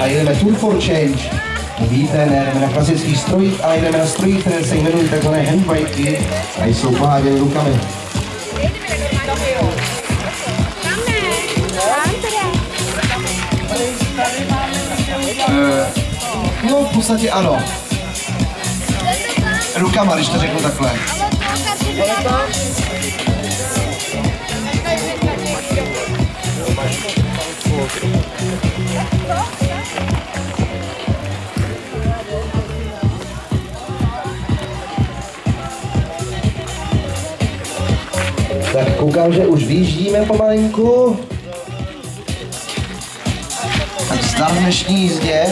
A jedeme Tour for Change. Víte, nejedeme na klasický stroj, ale jdeme na stroji, které se jmenují tzv. handbikeky a jsou poháděny rukami. Eh, no, v podstatě ano. Rukama, když to řeknu takhle. Tak koukám, že už vyjíždíme pomalinku. Tak zdar dnešní jízdě.